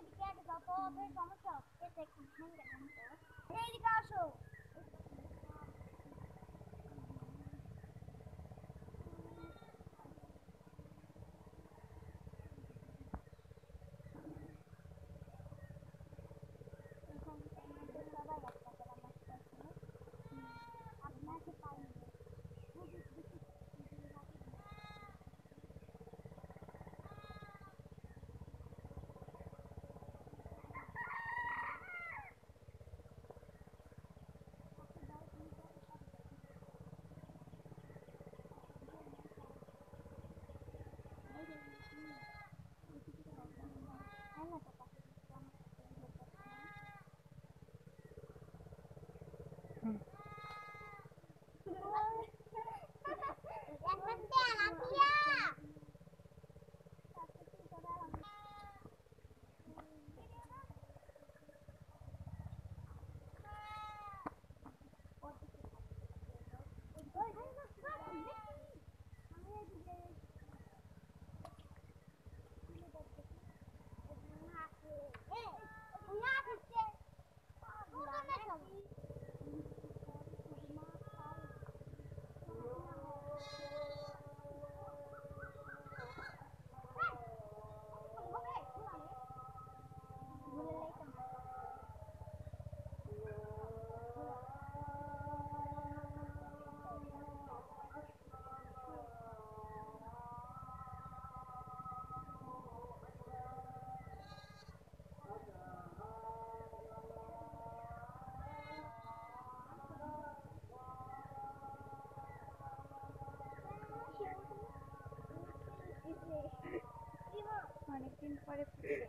Ik the cat is up over Thomas Shop. Ik denk niet meer it on de Lady Castle. Hmm. Mommy. What's vor der Füße.